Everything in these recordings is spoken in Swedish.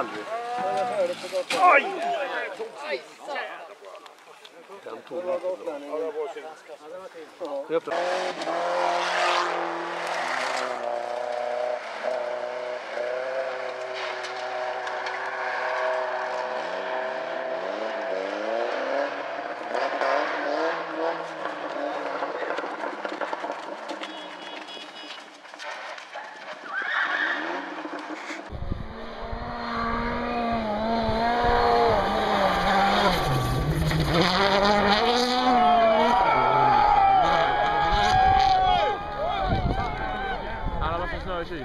aldrig. Oj! Den tog jag inte bra.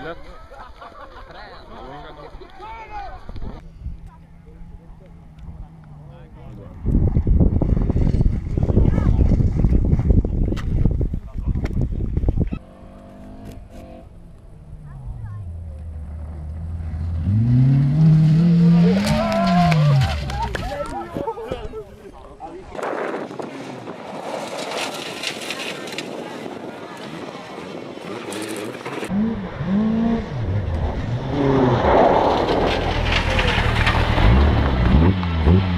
look.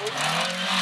Opa.